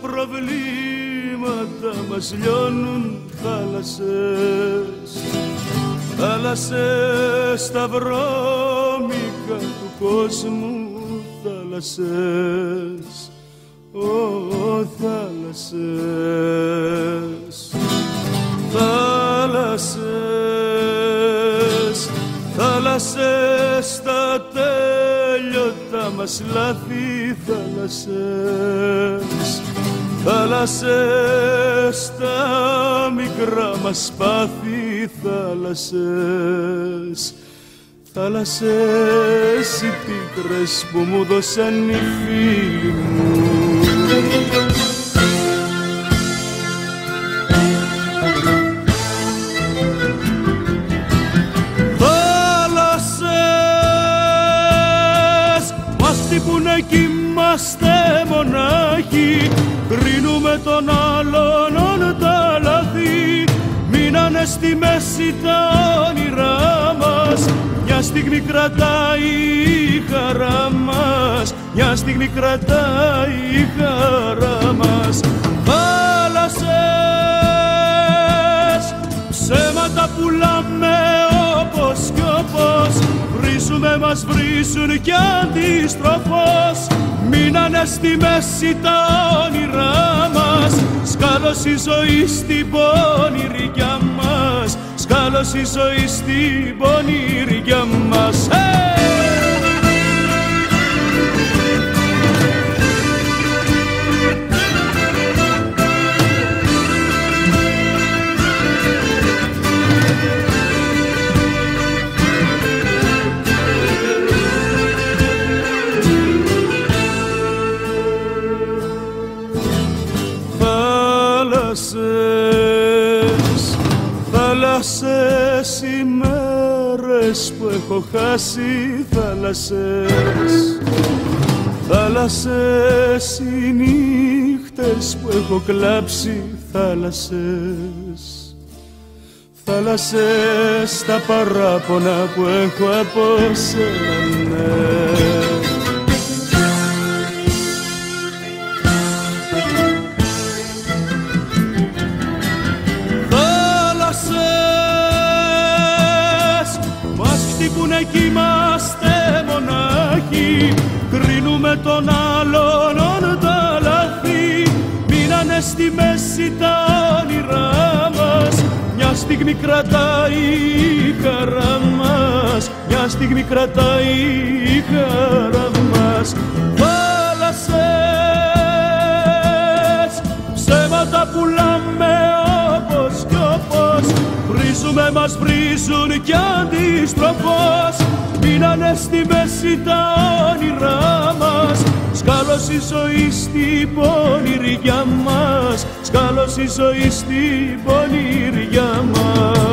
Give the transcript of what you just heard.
προβλήματα μας λιώνουν θάλασσες. Θάλασσες τα βρώμικα του κόσμου θάλασσες. Ω θάλασσες. Θάλασσες Θάλασσες τα τέλειωτα μας λάθη θάλασσες Θάλασσες τα μικρά μας πάθη θάλασσες. Θάλασσες οι πίκρες που μου δώσαν οι φίλοι μου. Θάλασσες μας χτυπούνε κι είμαστε μονάχοι κρίνουμε τον άλλον τα λάθη. Μείνανε στη μέση τα όνειρά μας. Μια στιγμή κρατάει η χαρά μας. Μια στιγμή κρατάει η χαρά μας. Θάλασσες ψέματα πουλάμε όπως κι όπως. Βρίζουμε μας βρίζουν κι αντιστροφώς μείνανε στη μέση τα όνειρά μας. Σκάλωσε η ζωή στην πονηριά μας. Σκάλωσε η ζωή στην πονηριά μας. Hey! Θάλασσες, θάλασσες οι μέρες που έχω χάσει θάλασσες. Θάλασσες οι νύχτες που έχω κλάψει θάλασσες. Θάλασσες τα παράπονα που έχω από σένα χτυπούνε κι είμαστε μονάχοι κρίνουμε τον άλλον τα λάθη. Μείνανε στη μέση τα όνειρά μας. Μια στιγμή κρατάει η χαρά μας. Μια στιγμή κρατάει η χαρά μας. Θάλασσες ψέματα πουλάμε μας βρίζουν κι αντιστροφώς. Μείνανε στη μέση τα όνειρά μας. Σκάλωσε η ζωή στην πονηριά μας. Σκάλωσε η ζωή στην πονηριά μας